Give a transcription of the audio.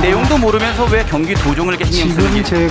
내용도 모르면서 왜 경기 도중을 이렇게 신경 쓰는지. 제